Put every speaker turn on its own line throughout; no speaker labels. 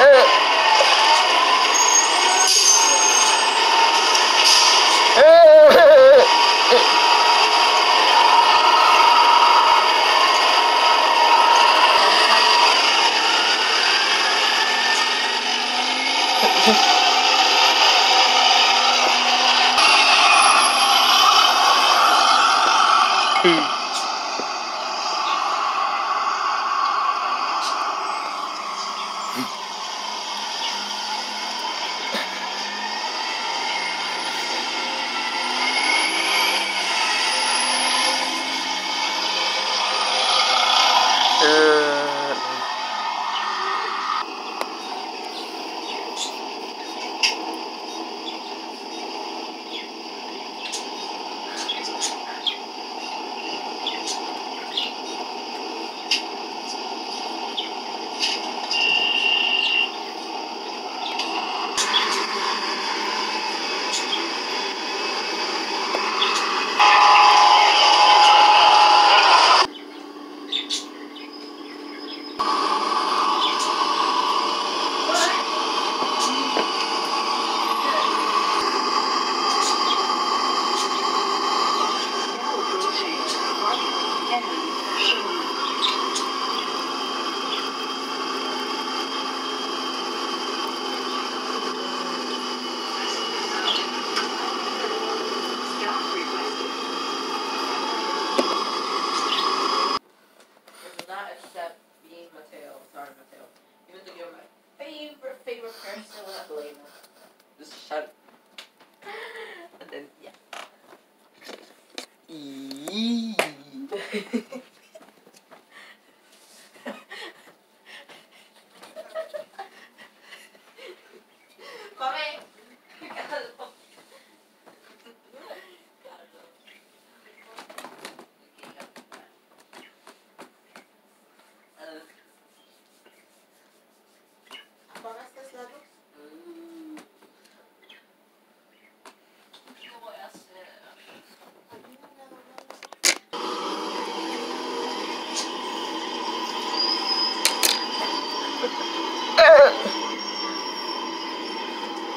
two. Hmm. E.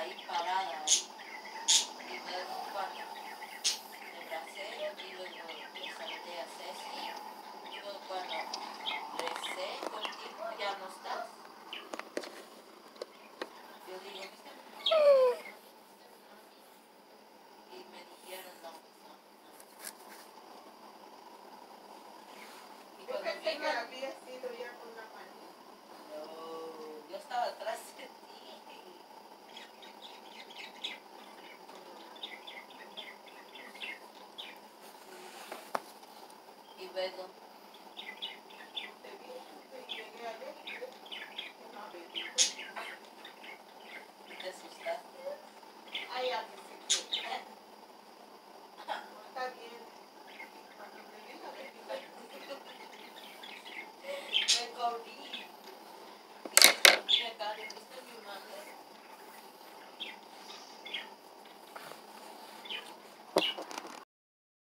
ahí parada, ¿eh? y luego cuando me abracé, brasero, y luego le saludé a Ceci, y luego cuando regresé contigo, ¿ya no estás? Yo digo, y me dijeron no, no, no. Y cuando así? Perdón.